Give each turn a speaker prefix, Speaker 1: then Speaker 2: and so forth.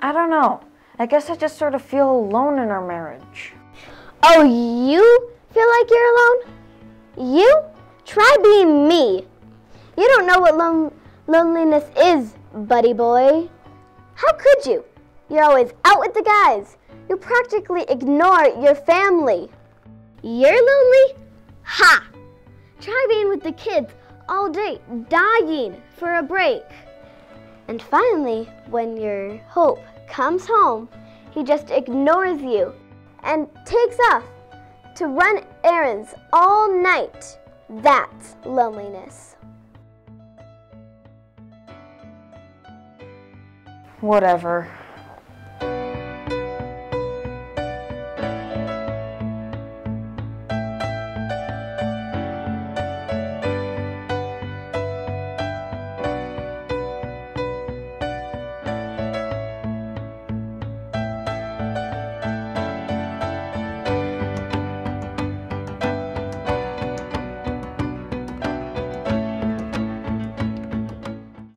Speaker 1: I don't know. I guess I just sort of feel alone in our marriage.
Speaker 2: Oh, you feel like you're alone? You? Try being me. You don't know what lon- loneliness is, buddy boy. How could you? You're always out with the guys. You practically ignore your family. You're lonely? Ha! Try being with the kids all day, dying for a break. And finally, when your hope comes home, he just ignores you and takes off to run errands all night. That's loneliness.
Speaker 1: Whatever.